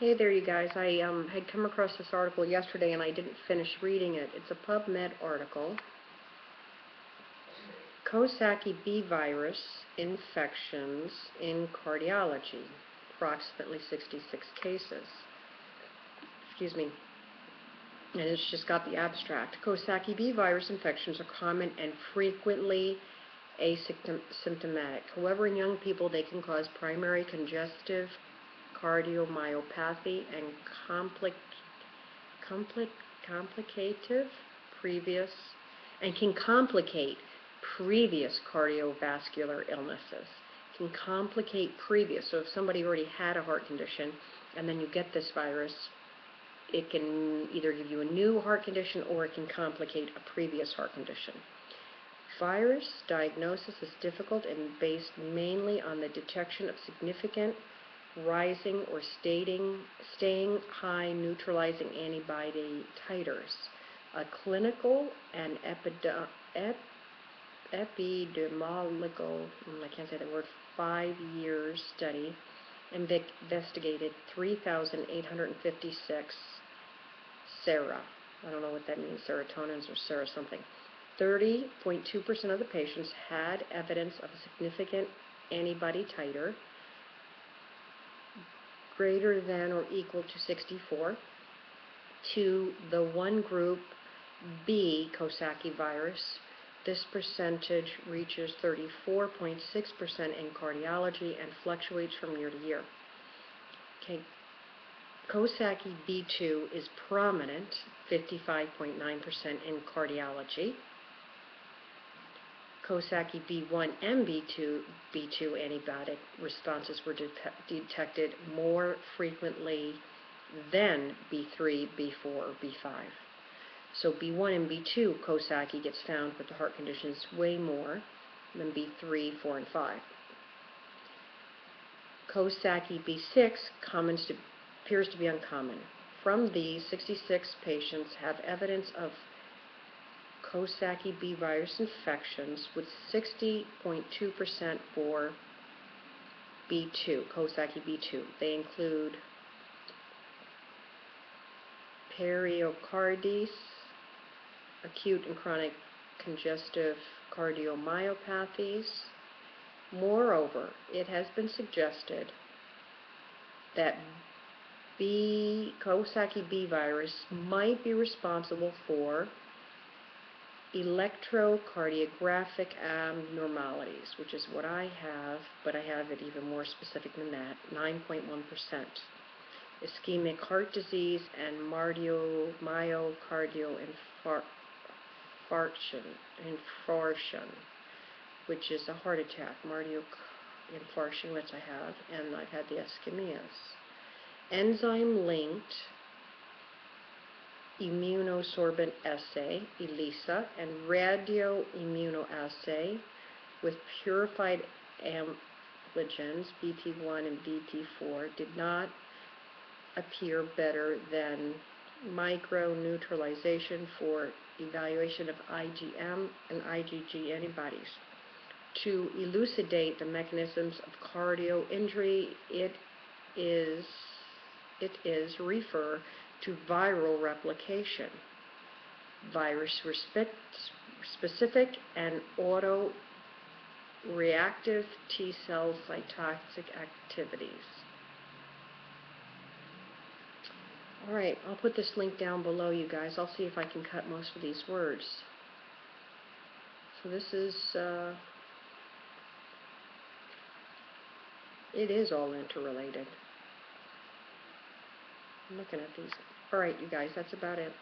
Hey there, you guys. I um, had come across this article yesterday and I didn't finish reading it. It's a PubMed article. Coxsackie B virus infections in cardiology, approximately 66 cases. Excuse me. And it's just got the abstract. Coxsackie B virus infections are common and frequently asymptomatic. However, in young people, they can cause primary congestive cardiomyopathy and compli compli complicative previous and can complicate previous cardiovascular illnesses. Can complicate previous. So if somebody already had a heart condition and then you get this virus, it can either give you a new heart condition or it can complicate a previous heart condition. Virus diagnosis is difficult and based mainly on the detection of significant rising or stating, staying high neutralizing antibody titers. A clinical and epidemiological, mm, I can't say the word, five years study investigated 3,856 SARA. I don't know what that means, serotonins or SARA something. 30.2% of the patients had evidence of a significant antibody titer greater than or equal to 64 to the one group B Coxsackie virus. This percentage reaches 34.6% in cardiology and fluctuates from year to year. Okay, Coxsackie B2 is prominent, 55.9% in cardiology. Coxsackie B1 and B2, B2 antibiotic responses were det detected more frequently than B3, B4, or B5. So B1 and B2 Coxsackie gets found with the heart conditions way more than B3, 4, and 5. Coxsackie B6 to, appears to be uncommon. From these, 66 patients have evidence of Coxsackie B virus infections with 60.2% for B2, Coxsackie B2. They include pericarditis, acute and chronic congestive cardiomyopathies. Moreover, it has been suggested that B, Coxsackie B virus might be responsible for electrocardiographic abnormalities, which is what I have, but I have it even more specific than that, 9.1%. Ischemic heart disease and myocardial infarction, infarction, which is a heart attack, myocardial infarction, which I have, and I've had the ischemias. Enzyme-linked immunosorbent assay, ELISA, and radioimmunoassay with purified antigens, VP1 and VP4, did not appear better than microneutralization for evaluation of IgM and IgG antibodies. To elucidate the mechanisms of cardio injury, it is, it is refer to viral replication, virus specific and auto-reactive T cell cytotoxic activities. Alright, I'll put this link down below you guys. I'll see if I can cut most of these words. So this is, uh, it is all interrelated. Looking at these. Alright, you guys, that's about it.